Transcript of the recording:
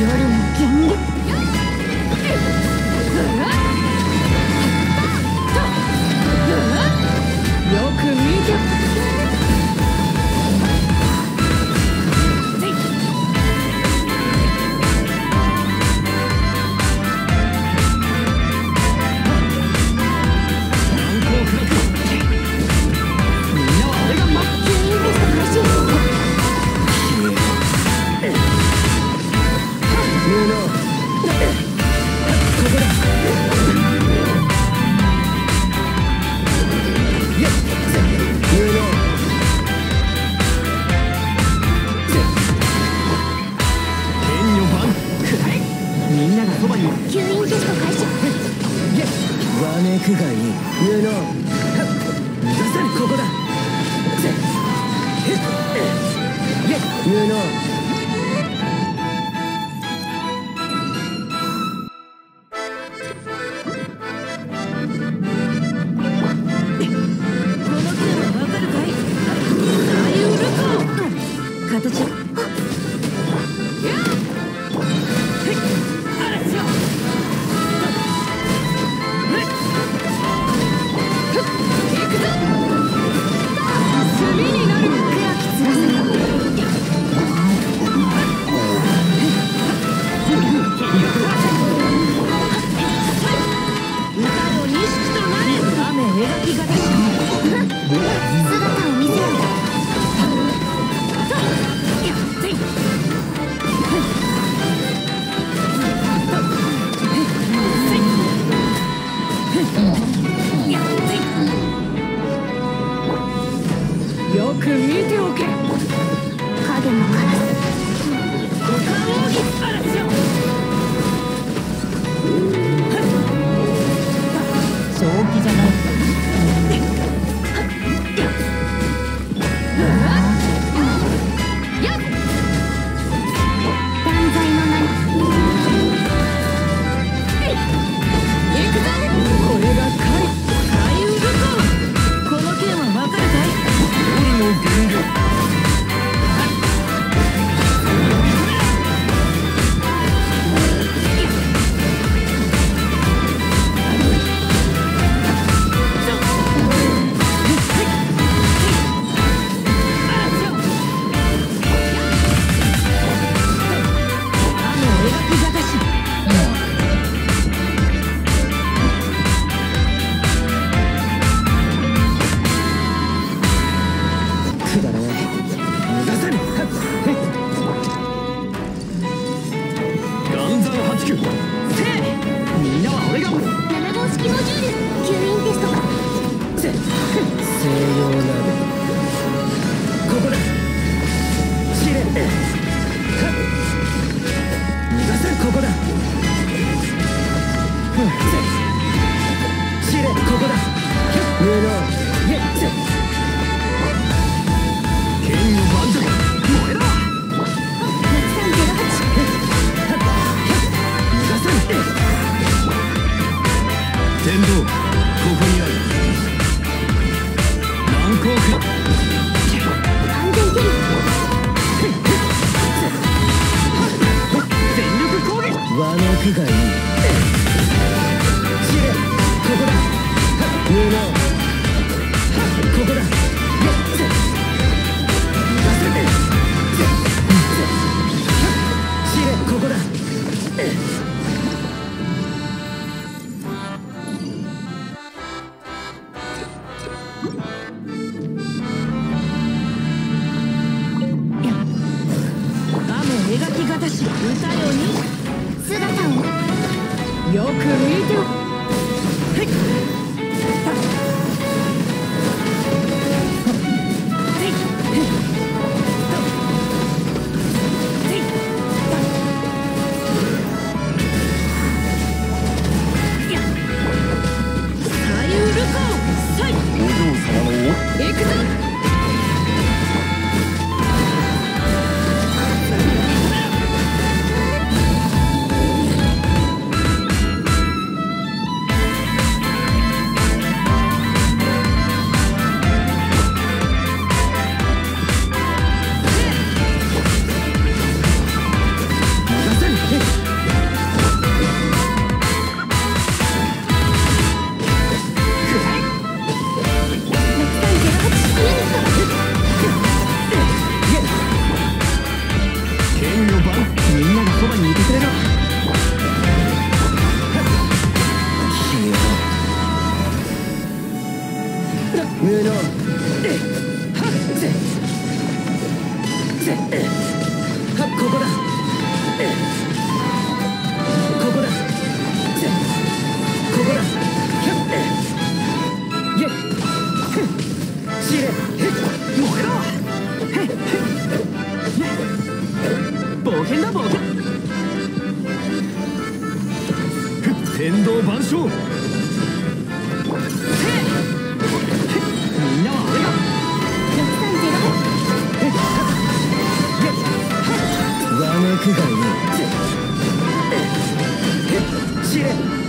夜も招くがいい無能まさにここだ。布じゃない。也有了。歌より姿をよく。天道万象。みんなはだ我が外に知れ